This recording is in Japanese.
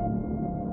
あ!